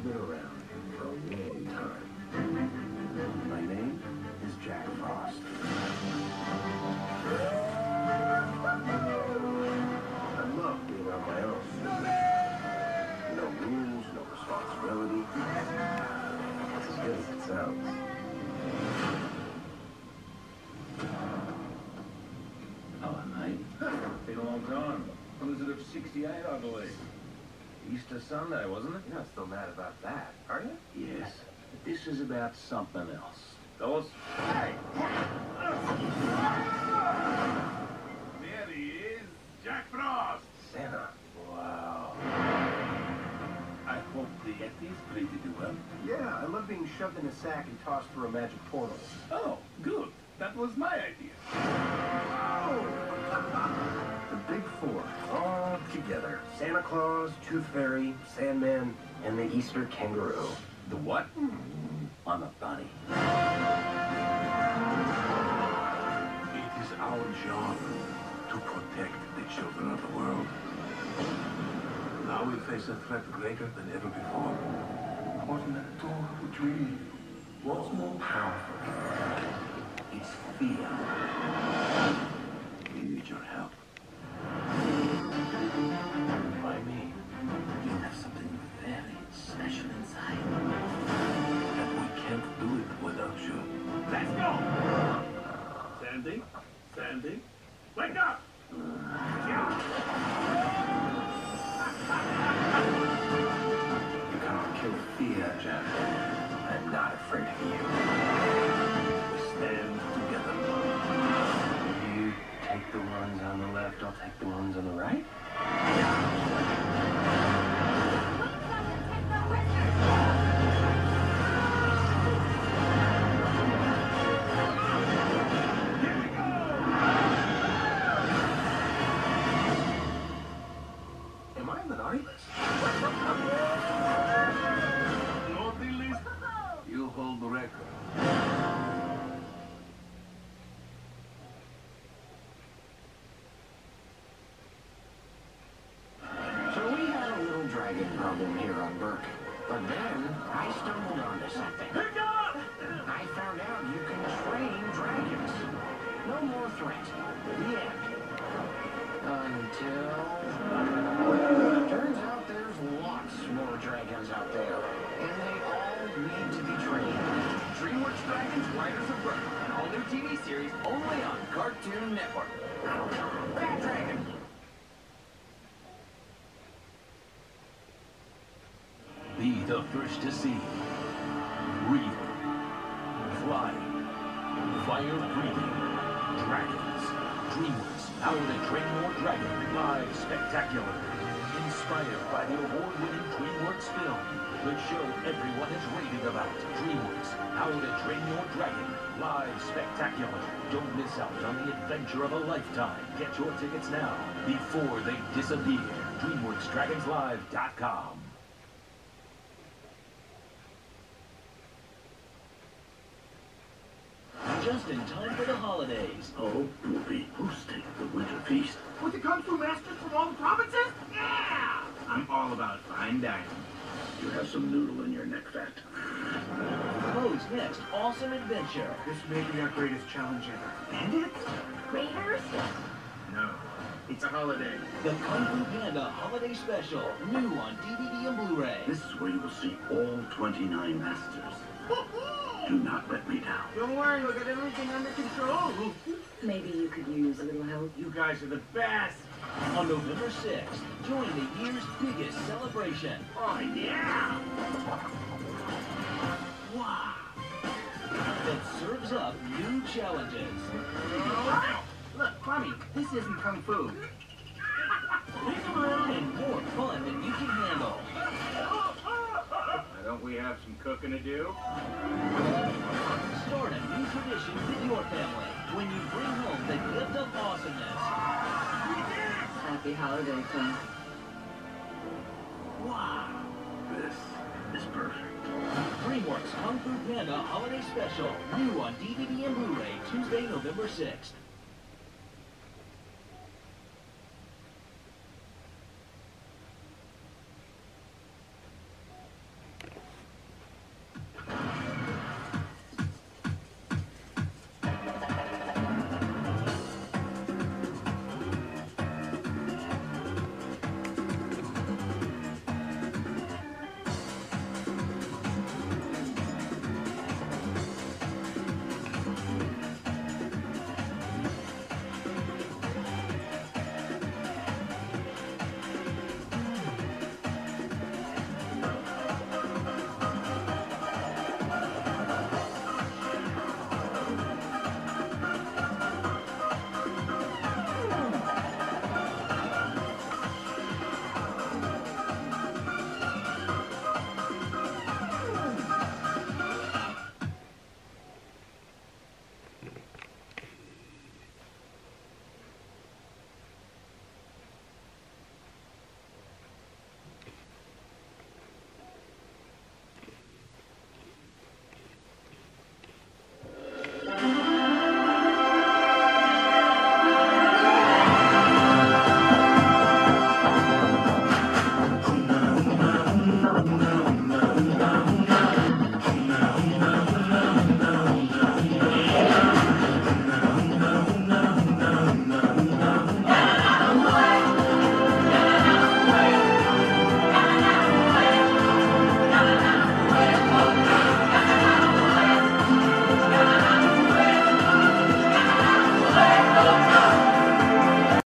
I've been around for a long time. My name is Jack Frost. I love being on my own. No rules, no responsibility. It's as good as it sounds. Hello, mate. Been a long time. Blizzard of 68, I believe. Easter Sunday, wasn't it? You're not still mad about that, are you? Yes. But this is about something else. Fellas? Hey! There he is, Jack Frost. Santa. Wow. I hope the Yetis treated you well. Yeah, I love being shoved in a sack and tossed through a magic portal. Oh, good. That was my idea. The Big Four, all together. Santa Claus, Tooth Fairy, Sandman, and the Easter Kangaroo. The what? Hmm. I'm a bunny. It is our job to protect the children of the world. Now we face a threat greater than ever before. What an adorable dream. What's more powerful? It's fear. We need your help. Why me? You have something very special inside. And we can't do it without you. Let's go! Sandy? Sandy? Wake up! Uh, problem here on Berk. But then I stumbled onto something. Pick up! I found out you can train dragons. No more threat. The end. Until... Turns out there's lots more dragons out there. And they all need to be trained. DreamWorks Dragons Riders of Berk, an all-new TV series only on Cartoon Network. Bad dragon. Be the first to see. Real. Flying. Fire-breathing. Dragons. DreamWorks How to Train Your Dragon. Live Spectacular. Inspired by the award-winning DreamWorks film. The show everyone is raving about. DreamWorks How to Train Your Dragon. Live Spectacular. Don't miss out on the adventure of a lifetime. Get your tickets now before they disappear. DreamWorksDragonsLive.com. Just in time for the holidays. Oh, we'll be hosting the winter feast. With the Kung Fu masters from all the provinces? Yeah! I'm all about fine dining. You have some noodle in your neck fat. Po's next awesome adventure. This may be our greatest challenge ever. And it? Raiders? No. It's a holiday. The Kung Fu Panda Holiday Special. New on DVD and Blu-ray. This is where you will see all 29 masters. Do not let me down. Don't worry, we'll get everything under control. Maybe you could use a little help. You guys are the best. On November 6th, join the year's biggest celebration. Oh, yeah! Wow! That serves up new challenges. Look, Clummy, this isn't Kung Fu. And more fun than you can handle. Now, don't we have some cooking to do? Start a new tradition with your family when you bring home the gift of awesomeness. Happy holiday, Clint. Wow! This is perfect. DreamWorks Kung Fu Panda Holiday Special. New on DVD and Blu-ray Tuesday, November 6th.